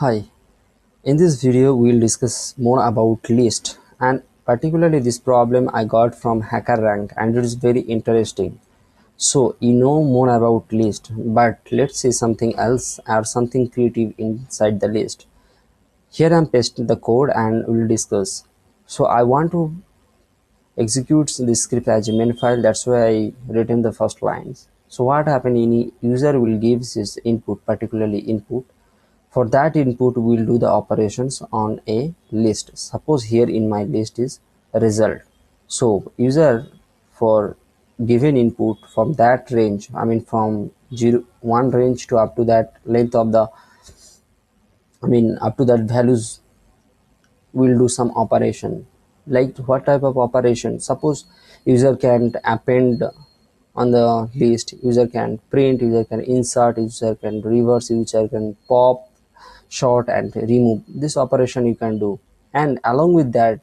Hi, in this video we'll discuss more about list and particularly this problem I got from HackerRank and it is very interesting. So you know more about list but let's see something else or something creative inside the list. Here I'm pasting the code and we'll discuss. So I want to execute this script as a main file that's why I written the first lines. So what happen in user will give his input particularly input for that input we'll do the operations on a list. Suppose here in my list is result. So user for given input from that range i mean from zero one range to up to that length of the i mean up to that values we'll do some operation. Like what type of operation? Suppose user can append on the list user can print user can insert user can reverse user can pop sort and remove. This operation you can do. And along with that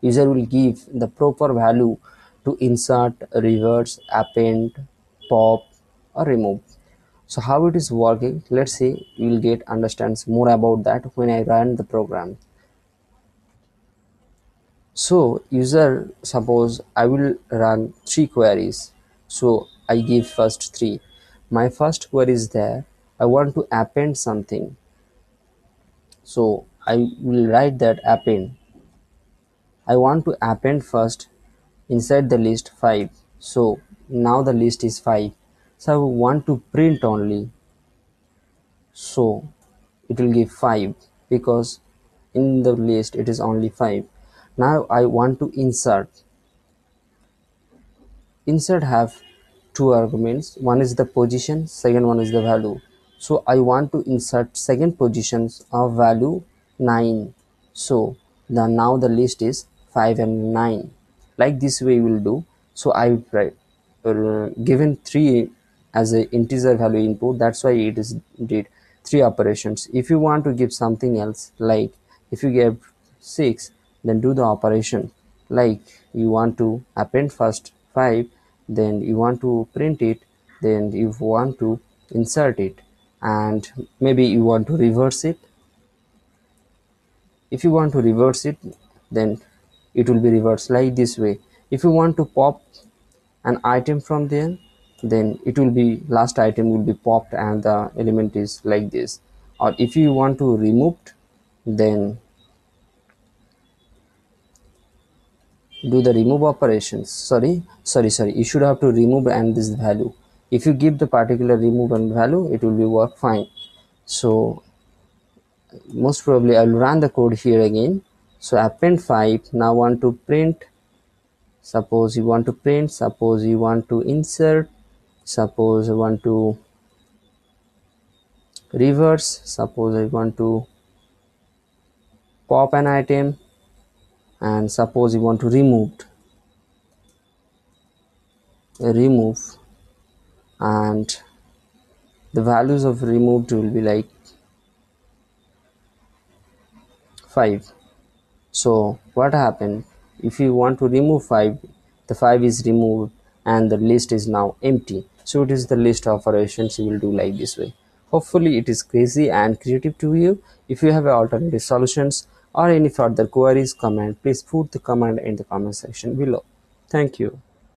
user will give the proper value to insert reverse append pop or remove. So how it is working? Let's see. You will get understands more about that when i run the program. So user suppose i will run three queries. So i give first three. My first query is there. I want to append something so I will write that append. I want to append first inside the list 5 so now the list is 5 so I want to print only. So it will give 5 because in the list it is only 5 now I want to insert. Insert have two arguments. One is the position second one is the value so I want to insert second positions of value 9 so the now the list is 5 and 9 like this way we will do. So I write uh, given 3 as a integer value input that's why it is did three operations. If you want to give something else like if you give 6 then do the operation. Like you want to append first 5 then you want to print it then you want to insert it and maybe you want to reverse it. If you want to reverse it then it will be reversed like this way. If you want to pop an item from there then it will be last item will be popped and the element is like this. Or if you want to remove then do the remove operations sorry sorry sorry. You should have to remove and this value if you give the particular remove and value it will be work fine. So most probably I'll run the code here again. So append 5 now want to print suppose you want to print suppose you want to insert suppose you want to reverse suppose I want to pop an item and suppose you want to remove remove and the values of removed will be like 5 so what happened? If you want to remove 5 the 5 is removed and the list is now empty. So it is the list operations you will do like this way. Hopefully it is crazy and creative to you. If you have alternative solutions or any further queries comment please put the comment in the comment section below. Thank you